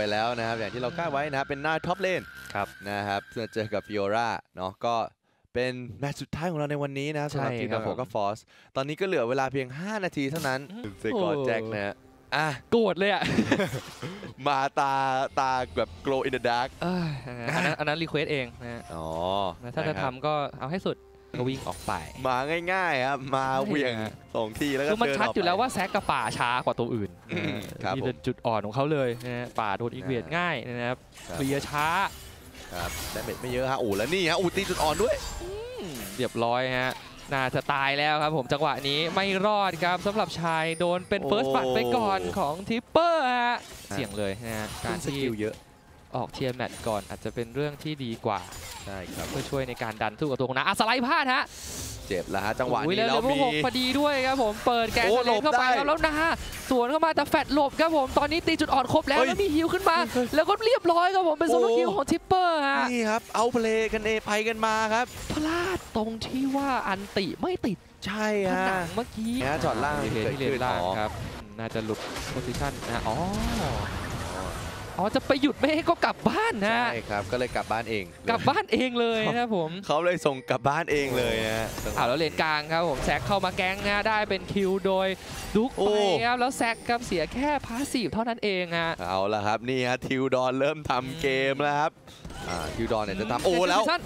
ไปแล้วนะครับ อย่างที่เราคาดไว้นะครับเป็นหน้า top lane ครับนะครับจะเจอกับ Fiora เนาะก็เป็นแมตช์สุดท้ายของเราในวันนี้นะครับสำหรับใช่ทีมครับของ Aqua Force ตอนนี้ก็เหลือเวลาเพียง 5 นาทีเท่านั้นเซกอร์โอ้ Zac นะฮะอะโกรธเลยอะ มาตาตาแบบ glow in the dark เอ้ยอันนั้นอันนั้น request เองนะฮะอ๋อแล้วถ้าจะนครับทำก็เอาให้สุด ก็วิ่งออกไป มาง่ายๆครับมาใช่เหวี่ยงฮะสองทีแล้วก็คือมันเดินชัดกอยู่แล้วไปว่า Zac กับป่าช้ากว่าตัวอื่นอืมครับนี่ผมเป็นจุดอ่อนของเขาเลยนะฮะป่าโดนอีกเวียดอ่าง่ายนะครับครับเคลียร์ช้าครับแต่เม็ดไม่เยอะฮะโอ้แล้วนี่ฮะอูตีจุดอ่อนด้วยอืมเรียบร้อยฮะน่าจะตายแล้วครับผมจังหวะนี้ไม่รอดครับสำหรับชายโดนเป็นโอ้ first blood ไปก่อนของทิปเปอร์ฮะเสี่ยงเลยนะฮะการสที่กิลเยอะออก Tiamat ก่อนอาจจะเป็นเรื่องที่ดีกว่า ใช่ครับเพื่อช่วยในการดันสู้กับตัวของนาอะสไลด์พลาดฮะเจ็บแล้วฮะจังหวะโอ้ยนี้แล้วแล้วเลเวลมีหกพอดีด้วยครับผมเปิด Grand โอ้ Challenge เข้าไปหลบได้ครับแล้วนาสวนเข้ามาแต่แฟดหลบครับผมตอนนี้ตีจุดอ่อนครบแล้วเฮ้ยแล้วมีฮิวขึ้นมา แล้วก็เรียบร้อยครับผมเป็นโซโลโอ้ kill ของทิปเปอร์ฮะนี่ครับ outplay กันเอไปกันมาครับพลาดตรงที่ว่า ulti ไม่ติดใช่ผฮะนังเมื่อกี้เนี่ยช็อตล่างมีเพจที่เกิเลดนขึ้นล่างอ๋อครับอืมน่าจะหลุด position นะอ๋อ อ๋อจะไปหยุดไม่ให้ก็กลับบ้านนะใช่ครับก็เลยกลับบ้านเอง กลับบ้านเองเลยนะครับผมเขาเลยส่งกลับบ้านเองเลยนะฮะอ่าแล้วเลนกลางครับผมแซกเข้ามาแก๊งนะได้เป็นคิวโดยดุกโอ้ไปครับแล้วแซกครับเสียแค่พาสซีฟเท่านั้นเองฮะเอาละครับนี่ฮะทิวดอนเริ่มทำเกมแล้วครับอ่าทิวดอนเนี่ยจะทำโอ้แล้วเซนซิชัน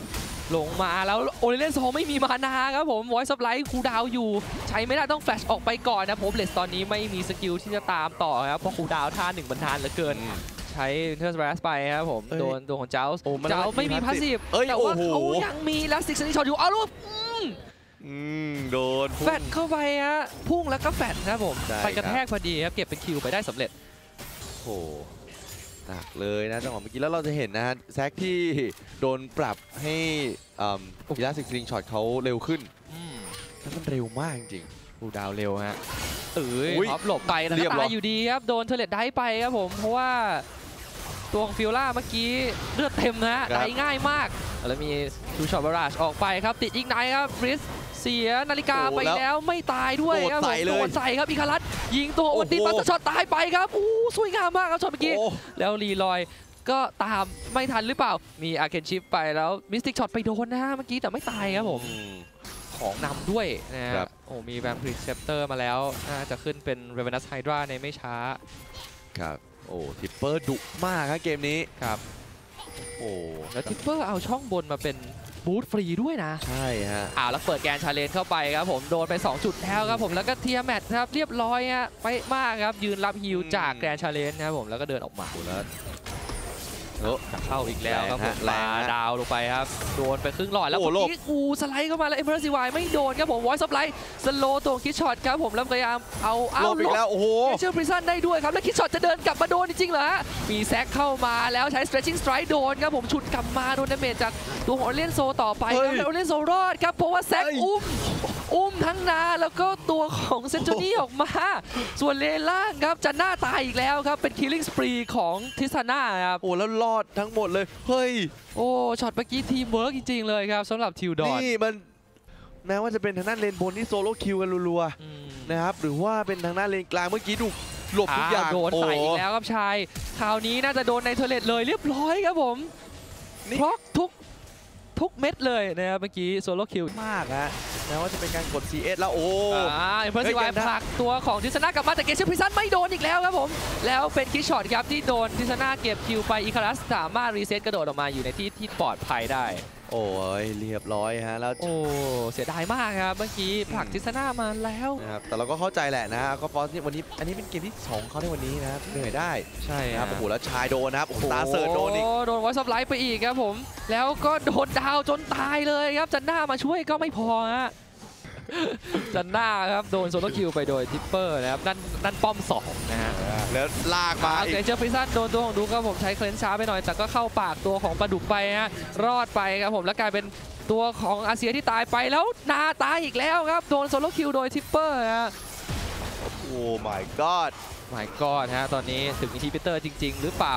ลงมาแล้วโอเลเลนโซไม่มีมานาครับผมวอยซ์ไลท์คูดาวอยู่ ใช้ไม่ได้ต้องแฟลชออกไปก่อนนะผมเลสตอนนี้ไม่มีสกิลที่จะตามต่อครับเพราะคูดาวท่าหนึ่งบรรทานเหลือเกิน ใช้เทอร์สแรสไปครับผมเอ้ยโดนตัวของเจ้าส์โอ้มันเจ้าส์ไม่มีพาสซีฟเอ้ยแต่ว่าโอ้โหเขายังมี Elastic Slingshot อยู่เอาลูกอืมอืมโดนแฟดเข้าไปฮะพุ่งแล้วก็แฟดครับผมใช่ไปกระครับ Zac พอดีครับ เก็บเป็น kill ไปได้สำเร็จโอ้โหหนักเลยนะจังหวะเมื่อกี้แล้วเราจะเห็นนะฮะ Zac ที่โดนปรับให้ Elastic Slingshot เขาเร็วขึ้นแล้วมันเร็วมากจริง cooldown เร็วฮะเอ้ยอุ๊ย top หลบไปแต่เรีก็ยบร้อยตายอยู่ดีครับ โดนเทเลตได้ไปครับผม เพราะว่า ตัวของฟิลล่าเมื่อกี้เลือดเต็มนะฮะครับได้ง่ายมาก แล้วมีชูช็อตบาราชออกไปครับ ติดอีกไนท์ครับริสเสียนาฬิกาโอ้ไปแล้วแล้วไม่ตายด้วยครับโดดผใส่มเลยโดนใส่ครับอีคารัสยิงตัวโอ้โอโหติปัสช็อตตายไปครับอู้สวยงามมากครับช็อตเมื่อกี้โอ้แล้วรีลอยก็ตามไม่ทันหรือเปล่า มีอาเคนชิปไปแล้วมิสติกช็อตไปโดนนะฮะเมื่อกี้แต่ไม่ตายครับผมอืมของนำด้วยนะฮะครับโอ้มีแวมพ r เซปเตอร์มาแล้ว น่าจะขึ้นเป็นเรเวนัสไฮดราในไม่ช้า ครับ โอ้ทิปเปอร์ดุมากครับเกมนี้ครับ โอ้แล้วทิปเปอร์เอาช่องบนมาเป็นบูทฟรีด้วยนะ ใช่ฮะอ้าวแล้วเปิด Grand Challenge เข้าไปครับผมโดนไป 2 จุดแล้วครับผมแล้วก็ Tiamat ครับเรียบร้อยฮะไปะมากครับยืนรับฮิวอืมจาก Grand Challenge ครับผมแล้วก็เดินออกมาโอ้แล้ว โอ้จะเข้าอีกแล้วครับผมแรงมาฮะดาวลงไปครับ โดนไปครึ่งหลอดแล้วโอ้เมื่อหลบกี้อูสไลด์เข้ามาแล้ว Emperor's Divide ไม่โดนครับผม Voice of Lightสโลตัวคิดช็อตครับผมแล้วพยายามเอาเอาหลบอีกแล้วโอ้โหเชื่อพริซันได้ด้วยครับ แล้วคิดช็อตจะเดินกลับมาโดนจริงๆเหรอฮะมีแซกเข้ามาแล้วใช้ stretching strike โดนครับผมฉุดกลับมาโดนดาเมจจากตัวของโอเลนโซต่อไปครับเฮ้ยแล้วโอเลนโซรอดครับเพราะว่าแซกเฮ้ยอุ้ม อุ้มทั้งนาแล้วก็ตัวของเซนจูนี่ออกมา ส่วนเลนล่างครับจะหน้าตายอีกแล้วครับ เป็น killing spree ของทิสาน่าครับ โอ้ แล้วรอดทั้งหมดเลย เฮ้ย โอ้ช็อตเมื่อกี้ทีมเวิร์กจริง ๆ เลยครับสำหรับทิวดอน นี่มันแม้ว่าจะเป็นทางด้านเลนบนที่โซโล่คิวกันรัวอืมๆนะครับหรือว่าเป็นทางด้านเลนกลางเมื่อกี้ดูหลบทุกอย่างโดนใส่อีกแล้วครับชาย คราวนี้น่าจะโดนในเทเลตเลยเรียบร้อยครับผมนี่เพราะทุก ทุกเม็ดเลยนะครับเมื่อกี้โซโลคิวมากฮะแม้ว่าจะเป็นการกด CS แล้วโอ้อ่าเพื่อนเฮ้สิยวายัยงได้ผลักตัวของทิสนากลับมาแต่เกชิพิซันไม่โดนอีกแล้วครับผม แล้วเป็นคิชช็อตครับที่โดนทิสนาเก็บคิวไปอีคารัสสามารถรีเซ็ตกระโดดออกมาอยู่ในที่ที่ปลอดภัยได้โอ้ยเรียบร้อยฮะแล้วโอ้เสียดายมากครับเมื่อกี้ผลักทิสนามาแล้วนะครับแต่เราก็เข้าใจแหละนะฮะก็ฟอสนี่วันนี้อันนี้เป็นเกมที่สองของเขาในวันนี้นะครับเหนื่อยได้ใช่นะครับโอ้โหแล้วชายโดนนะครับโอ้โหตาเสิร์ชโดนอีกโโดนวอซับไลท์ไปอีกครับผม แล้วก็โดนดาวจนตายเลยครับจันหน้ามาช่วยก็ไม่พอฮะ จันหน้าครับโดนโซโลคิวไปโดยทิปเปอร์นะครับนั่นนั่นป้อมสองนะฮะแล้วลากมามาอีเกกเจอร์พิซันโดนตัวของดูครับผมใช้เคลนช้าไปหน่อย แต่ก็เข้าปากตัวของปลาดุกไปฮะรอดไปครับผมแล้วกลายเป็นตัวของ Azir ที่ตายไปแล้วนาตายอีกแล้วครับ โดน solo kill โดยทิปเปอร์ฮะโอ้ my god หมายก็ฮะตอนนี้ถึงอินทิปิเตอร์จริง ๆ หรือเปล่า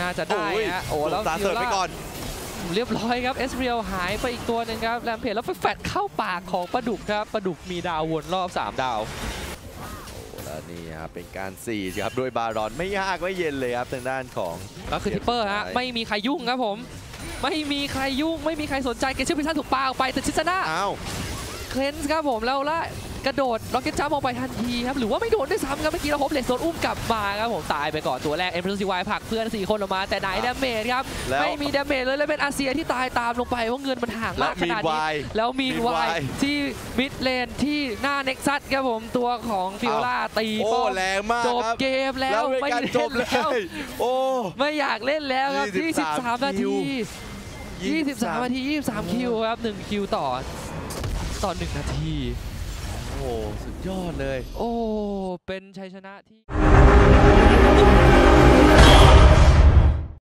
น่าจะได้ฮะโอ้แล้วตาเสิร์ฟไปก่อน เรียบร้อยครับ Ezreal หายไปอีกตัวหนึ่งครับ rampage แล้วไปแฟดเข้าปากของปลาดุกครับปลาดุกมีดาววนรอบ 3 ดาวโอ้แล้แล้วนี่ครับเป็นการสี่ครับด้วย Baron ไม่ยากไม่เย็นเลยครับทางด้านของก็คือทิปเปอร์ฮะใช่ไม่มีใครยุ่งครับผม ไม่มีใครยุ่งไม่มีใครสนใจเกมชื่อพิซซ่าถูกปาออกไปแต่ชิซาน่าอ้าวเคลนส์ครับผมแล้วละ กระโดดล็อกเก็ตจัมป์ออกไปทันทีครับหรือว่าไม่โดนด้วยซ้ำครับเมื่อกี้เราพบเลสโซนอุ้มกลับมาครับผมตายไปก่อนตัวแรกเอ็มพีซีวายผลักเพื่อน 4 คนออกมาแต่ไหนดาเมจครับแล้วไม่มีดาเมจเลยและเป็นอาเซียที่ตายตามลงไปเพราะเงินมันห่างและมากขมีนาดวานี้ยแล้วมีนวาย Meanwhile ที่มิดเลนที่หน้าเน็กซัสครับผมตัวของฟิโอล่าตีโอ้ป้อมแรงมากจบครับเกมแล้แล้ววเป็นไม่การเล่นจบเลแล้วยโอ้ไม่อยากเล่นแล้วครับ23 23นาคิทีว23 นาที 23 คิวครับ 1 คิวต่อ ต่อ 1 นาทีโอ้ สุดยอดเลย โอ้ เป็นชัยชนะที่